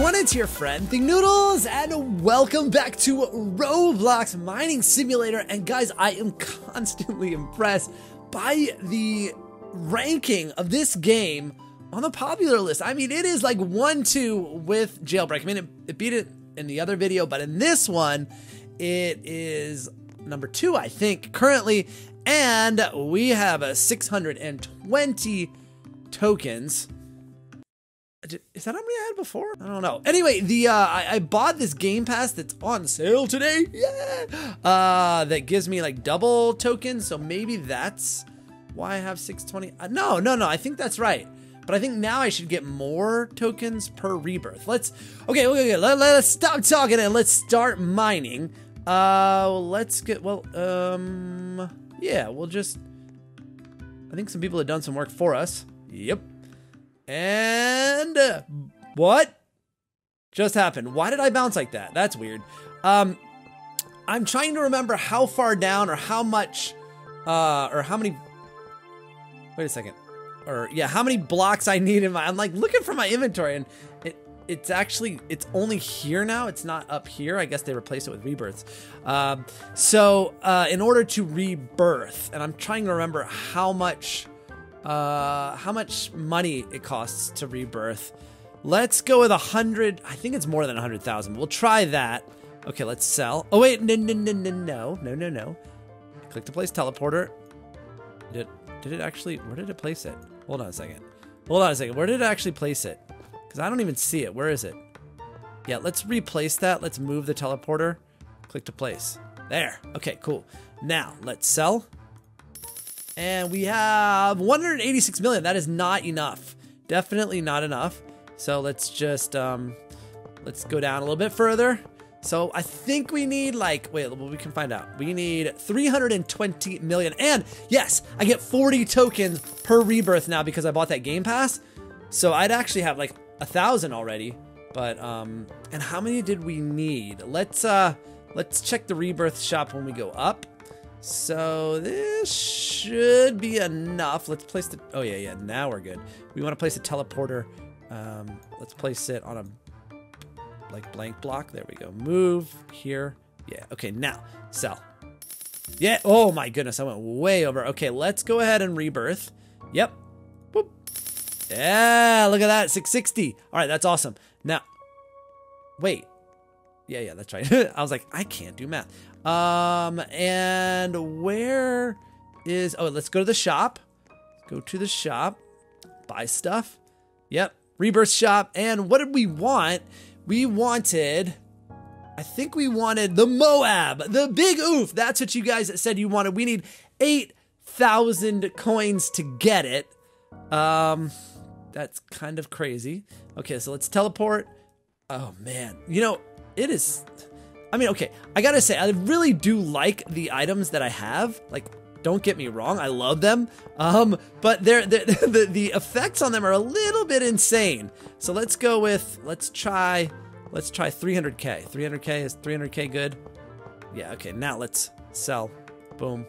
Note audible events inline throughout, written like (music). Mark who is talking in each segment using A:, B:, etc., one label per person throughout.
A: everyone, it's your friend Thinknoodles, and welcome back to Roblox Mining Simulator. And guys, I am (laughs) constantly impressed by the ranking of this game on the popular list. I mean, it is like 1-2 with Jailbreak. I mean, it, it beat it in the other video, but in this one, it is number two, I think, currently. And we have a 620 tokens. Is that how many I had before? I don't know. Anyway, the uh, I, I, bought this Game Pass that's on sale today. Yeah. Uh, that gives me like double tokens. So maybe that's why I have 620. Uh, no, no, no. I think that's right. But I think now I should get more tokens per rebirth. Let's okay, okay, okay. Let, let's stop talking and let's start mining. Uh, let's get well. Um, yeah, we'll just. I think some people have done some work for us. Yep. And what just happened? Why did I bounce like that? That's weird. Um, I'm trying to remember how far down or how much, uh, or how many. Wait a second. Or yeah, how many blocks I need in my. I'm like looking for my inventory and it it's actually it's only here now. It's not up here. I guess they replaced it with rebirths. Um, so uh, in order to rebirth, and I'm trying to remember how much uh, how much money it costs to rebirth. Let's go with a hundred. I think it's more than a hundred thousand. We'll try that. Okay, let's sell. Oh wait, no, no, no, no, no, no, no, no. Click to place teleporter. Did it, did it actually? Where did it place it? Hold on a second. Hold on a second. Where did it actually place it? Because I don't even see it. Where is it? Yeah, let's replace that. Let's move the teleporter. Click to place. There. Okay, cool. Now let's sell. And we have 186 million. That is not enough. Definitely not enough. So let's just, um, let's go down a little bit further. So I think we need like, wait, well, we can find out. We need 320 million. And yes, I get 40 tokens per rebirth now because I bought that game pass. So I'd actually have like a thousand already. But, um, and how many did we need? Let's, uh, let's check the rebirth shop when we go up. So this should be enough. Let's place the, oh yeah, yeah, now we're good. We want to place a teleporter. Um, let's place it on a, like blank block. There we go. Move here. Yeah, okay, now, sell. Yeah, oh my goodness, I went way over. Okay, let's go ahead and rebirth. Yep. Boop. Yeah, look at that, 660. All right, that's awesome. Now, wait. Yeah, yeah, that's right. (laughs) I was like, I can't do math. Um, and where is, oh, let's go to the shop. Go to the shop, buy stuff. Yep, rebirth shop. And what did we want? We wanted, I think we wanted the Moab, the big oof. That's what you guys said you wanted. We need 8,000 coins to get it. Um, that's kind of crazy. Okay, so let's teleport. Oh man, you know, it is, I mean, okay, I gotta say, I really do like the items that I have. Like, don't get me wrong, I love them. Um, but they're, they're (laughs) the, the effects on them are a little bit insane. So let's go with, let's try, let's try 300k. 300k is 300k good? Yeah, okay, now let's sell. Boom.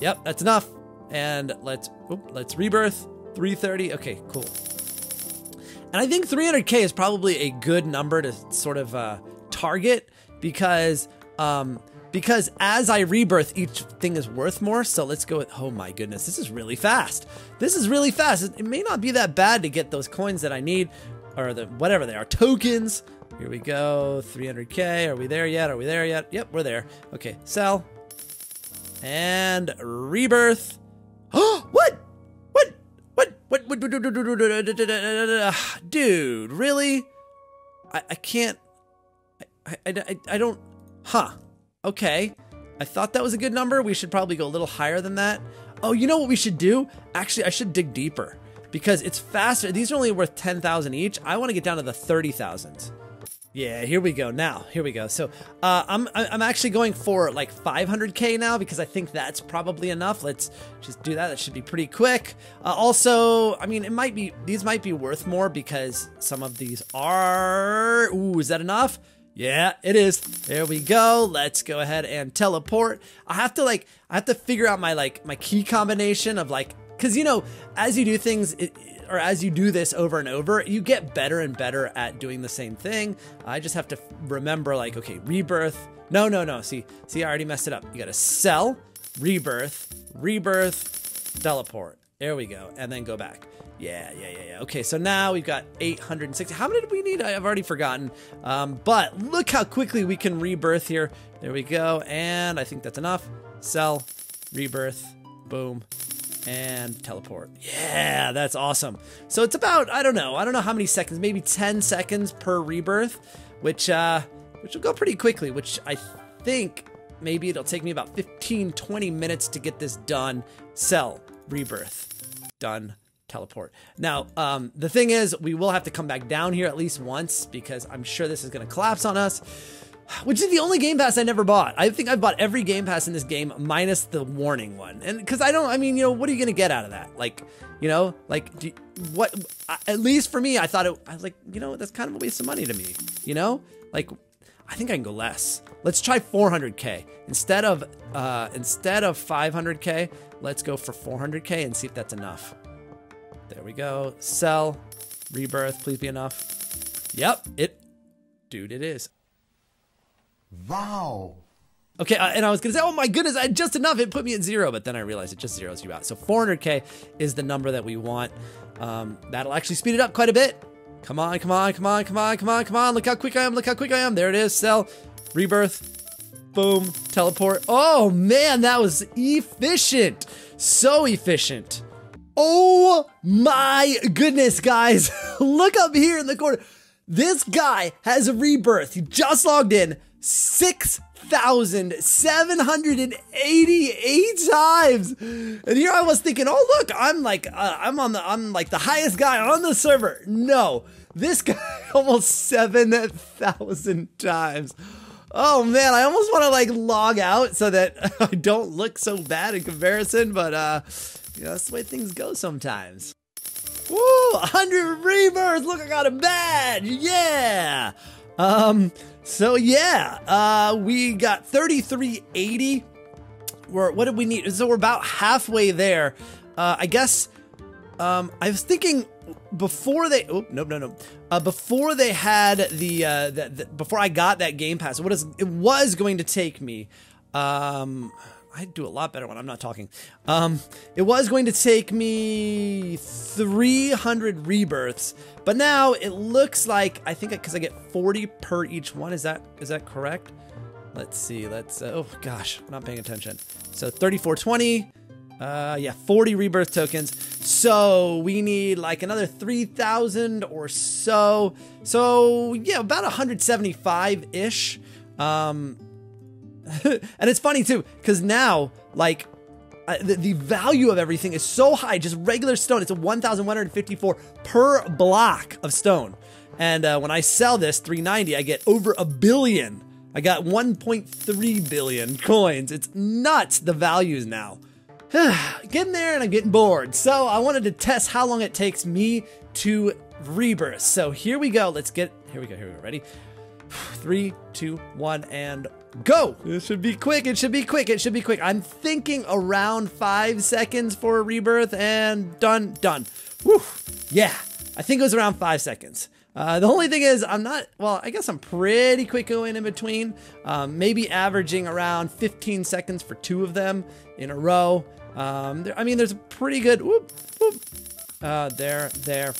A: Yep, that's enough. And let's, oop, let's rebirth. 330, okay, cool. And I think 300k is probably a good number to sort of, uh, target because um because as I rebirth, each thing is worth more. So let's go with, oh my goodness, this is really fast. This is really fast. It may not be that bad to get those coins that I need or the whatever they are, tokens. Here we go, 300K. Are we there yet? Are we there yet? Yep, we're there. Okay, sell. And rebirth. Oh, (gasps) what? What? What? What? What? Dude, really? I, I can't. I, I, I don't, huh, okay. I thought that was a good number. We should probably go a little higher than that. Oh, you know what we should do? Actually, I should dig deeper because it's faster. These are only worth 10,000 each. I want to get down to the 30,000s. Yeah, here we go. Now, here we go. So, uh, I'm I'm actually going for like 500k now because I think that's probably enough. Let's just do that. That should be pretty quick. Uh, also, I mean, it might be these might be worth more because some of these are. Ooh, is that enough? Yeah, it is. There we go. Let's go ahead and teleport. I have to like, I have to figure out my like, my key combination of like, cause you know, as you do things, it, or as you do this over and over, you get better and better at doing the same thing. I just have to remember like, okay, rebirth. No, no, no. See, see, I already messed it up. You got to sell, rebirth, rebirth, teleport. There we go. And then go back. Yeah, yeah, yeah, yeah. Okay, so now we've got 860. How many did we need? I've already forgotten. Um, but look how quickly we can rebirth here. There we go. And I think that's enough. Sell, rebirth, boom, and teleport. Yeah, that's awesome. So it's about, I don't know, I don't know how many seconds, maybe 10 seconds per rebirth, which, uh, which will go pretty quickly, which I think maybe it'll take me about 15, 20 minutes to get this done. Sell, rebirth, done teleport. Now, um, the thing is, we will have to come back down here at least once because I'm sure this is going to collapse on us. Which is the only Game Pass I never bought. I think I've bought every Game Pass in this game minus the warning one. And because I don't, I mean, you know, what are you going to get out of that? Like, you know, like, you, what, at least for me, I thought it, I was like, you know, that's kind of a waste of money to me, you know? Like, I think I can go less. Let's try 400k instead of uh, instead of 500k. Let's go for 400k and see if that's enough. There we go. Sell. Rebirth, please be enough. Yep, it, dude, it is.
B: Wow.
A: Okay, uh, and I was gonna say, oh my goodness, I just enough. It put me at zero, but then I realized it just zeroes you out. So 400k is the number that we want. Um, that'll actually speed it up quite a bit. Come on, come on, come on, come on, come on, come on. Look how quick I am. Look how quick I am. There it is. Sell. Rebirth. Boom. Teleport. Oh man, that was efficient. So efficient. Oh my goodness, guys. (laughs) Look up here in the corner. This guy has a rebirth. He just logged in 6,788 times. And here I was thinking, oh, look, I'm like, uh, I'm on the, I'm like the highest guy on the server. No, this guy (laughs) almost 7,000 times. Oh man, I almost want to like log out so that (laughs) I don't look so bad in comparison, but uh, yeah, that's the way things go sometimes. Woo! 100 rebirths! Look, I got a badge! Yeah! Um, so yeah, uh, we got 3380. We're, what did we need? So we're about halfway there. Uh, I guess, um, I was thinking before they, oh, no, no, no. Uh, before they had the, uh, the, the, before I got that Game Pass, what is, it was going to take me, um, I do a lot better when I'm not talking. Um, it was going to take me 300 rebirths, but now it looks like I think because I get 40 per each one. Is that is that correct? Let's see. Let's. Uh, oh gosh, I'm not paying attention. So 3420. Uh, yeah, 40 rebirth tokens. So we need like another 3,000 or so. So yeah, about 175 ish. Um, (laughs) and it's funny too, because now, like, uh, the, the, value of everything is so high. Just regular stone, it's a 1,154 per block of stone. And uh, when I sell this 390, I get over a billion. I got 1.3 billion (laughs) coins. It's nuts, the values now. (sighs) getting there and I'm getting bored. So I wanted to test how long it takes me to rebirth. So here we go. Let's get, here we go, here we go. Ready? Three, two, one, and go. It should be quick. It should be quick. It should be quick. I'm thinking around five seconds for a rebirth and done, done. Whew. Yeah, I think it was around five seconds. Uh, the only thing is, I'm not, well, I guess I'm pretty quick going in between. Um, maybe averaging around 15 seconds for two of them in a row. Um, there, I mean, there's a pretty good, whoop, whoop, uh, there, there.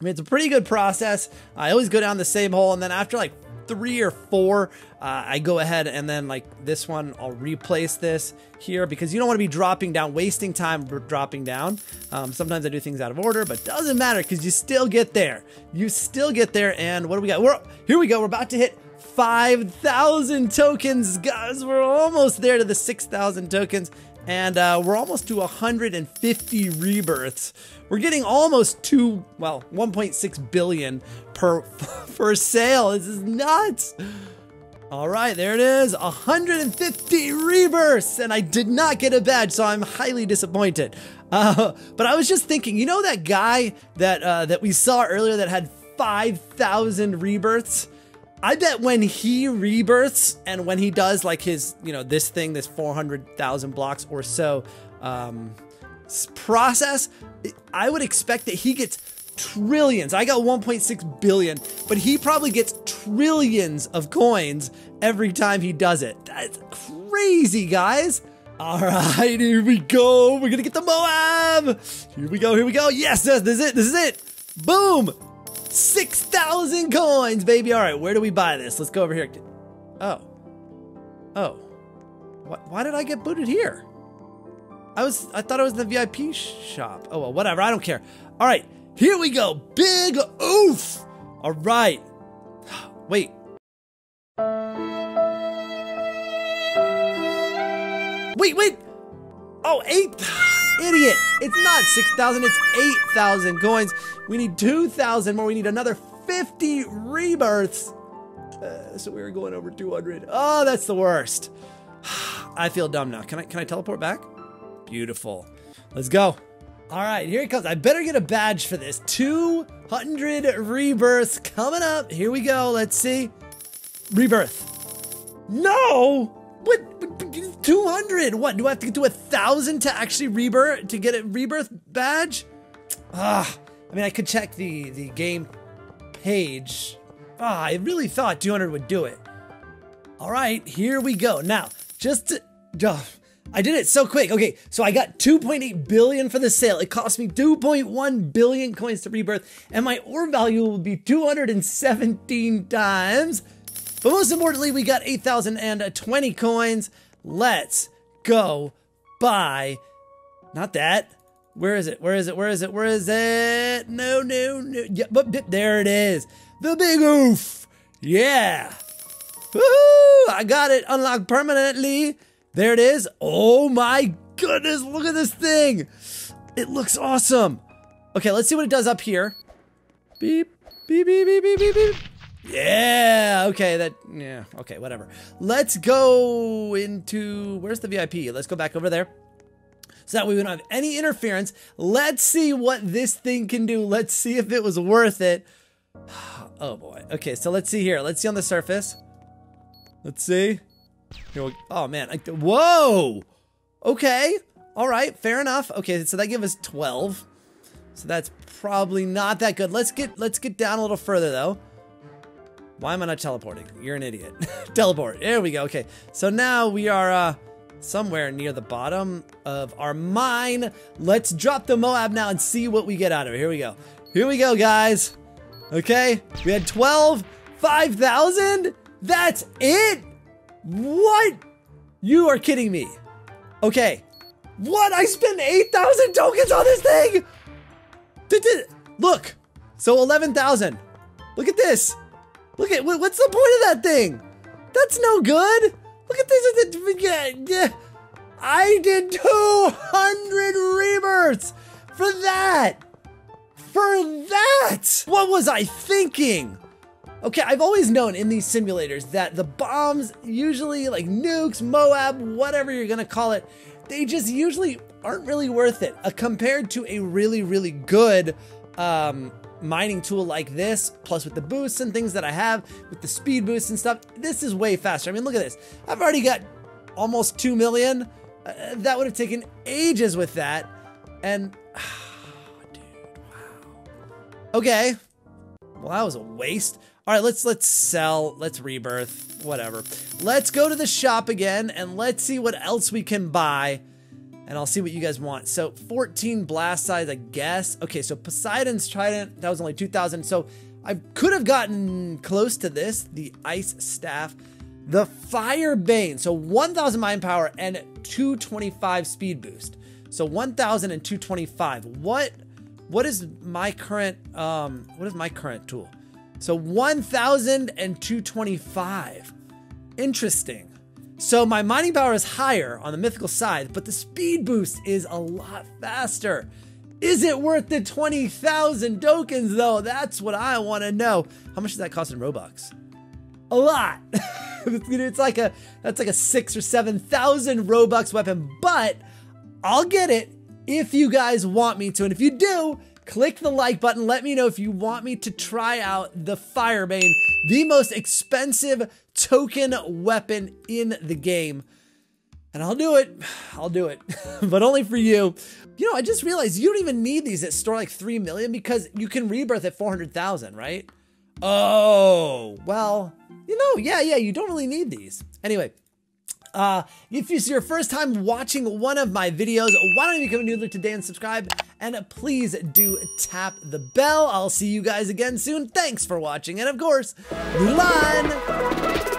A: I mean, it's a pretty good process. I always go down the same hole, and then after like three or four, uh, I go ahead and then like this one, I'll replace this here because you don't want to be dropping down, wasting time dropping down. Um, sometimes I do things out of order, but doesn't matter because you still get there. You still get there. And what do we got? We're here. We go. We're about to hit 5,000 tokens, guys. We're almost there to the 6,000 tokens and uh, we're almost to 150 rebirths. We're getting almost two, well, 1.6 billion per (laughs) per sale. This is nuts. All right, there it is, 150 rebirths, and I did not get a badge, so I'm highly disappointed. Uh, (laughs) but I was just thinking, you know that guy that uh, that we saw earlier that had 5,000 rebirths? I bet when he rebirths and when he does like his, you know, this thing, this 400,000 blocks or so um, process, I would expect that he gets trillions. I got 1.6 billion, but he probably gets trillions of coins every time he does it. That's crazy, guys. All right, here we go. We're gonna get the Moab. Here we go, here we go. Yes, this, this is it, this is it. Boom. 6,000 coins, baby. All right, where do we buy this? Let's go over here. Oh. Oh. Why did I get booted here? I was, I thought it was in the VIP shop. Oh, well, whatever. I don't care. All right, here we go. Big oof. All right. (gasps) Wait. Wait, wait. Oh, eight. Idiot. It's not 6,000, it's 8,000 coins. We need 2,000 more. We need another 50 rebirths. Uh, so we were going over 200. Oh, that's the worst. (sighs) I feel dumb now. Can I can I teleport back? Beautiful. Let's go. All right, here it comes. I better get a badge for this. 200 rebirths coming up. Here we go. Let's see. Rebirth. No! What? 200? What? Do I have to to a thousand to actually rebirth to get a rebirth badge? Ah, I mean, I could check the the game page. Ah, I really thought 200 would do it. All right, here we go. Now, just to, uh, I did it so quick. Okay, so I got 2.8 billion for the sale. It cost me 2.1 billion coins to rebirth, and my ore value will be 217 times. But most importantly, we got 8,020 coins. Let's go buy, not that. Where is it? Where is it? Where is it? Where is it? No, no, no. Yeah, but there it is. The big oof. Yeah. Woo! I got it unlocked permanently. There it is. Oh my goodness, look at this thing. It looks awesome. Okay, let's see what it does up here. Beep, beep, beep, beep, beep, beep. Yeah, okay, that, yeah, okay, whatever. Let's go into, where's the VIP? Let's go back over there. So that way we don't have any interference. Let's see what this thing can do. Let's see if it was worth it. (sighs) Oh boy. Okay, so let's see here. Let's see on the surface. Let's see. We, oh man, I, whoa! Okay, all right, fair enough. Okay, so that gives us 12. So that's probably not that good. Let's get let's get down a little further though. Why am I not teleporting? You're an idiot. (laughs) Teleport. There we go. Okay, so now we are uh, somewhere near the bottom of our mine. Let's drop the Moab now and see what we get out of it. Here we go. Here we go, guys. Okay, we had 12, 5,000. That's it. What? You are kidding me. Okay. What? I spent 8,000 tokens on this thing? Look. So 11,000. Look at this. Look at, what's the point of that thing? That's no good. Look at this. I did 200 rebirths for that. For that. What was I thinking? Okay, I've always known in these simulators that the bombs, usually like nukes, Moab, whatever you're gonna call it, they just usually aren't really worth it uh, compared to a really, really good um, mining tool like this, plus with the boosts and things that I have, with the speed boosts and stuff, this is way faster. I mean, look at this. I've already got almost 2 million. Uh, that would have taken ages with that. And, (sighs) dude, wow. Okay. Well, that was a waste. All right, let's let's sell, let's rebirth, whatever. Let's go to the shop again and let's see what else we can buy. And I'll see what you guys want. So 14 blast size, I guess. Okay, so Poseidon's Trident, that was only 2,000. So I could have gotten close to this, the Ice Staff. The Fire Bane, so 1,000 mind power and 225 speed boost. So 1,000 and 225. What, what is my current, um, what is my current tool? So 1,225. Interesting. So my mining power is higher on the mythical side, but the speed boost is a lot faster. Is it worth the 20,000 tokens though? That's what I want to know. How much does that cost in Robux? A lot. (laughs) it's like a that's like a six or seven thousand Robux weapon, but I'll get it if you guys want me to. And if you do, click the like button. Let me know if you want me to try out the Firebane, the most expensive token weapon in the game. And I'll do it. I'll do it, (laughs) but only for you. You know, I just realized you don't even need these at store like 3 million because you can rebirth at 400,000, right? Oh, well, you know, yeah, yeah, you don't really need these. Anyway, uh, if it's your first time watching one of my videos, why don't you become a noodler today and subscribe? And please do tap the bell. I'll see you guys again soon. Thanks for watching. And of course, Noodle on!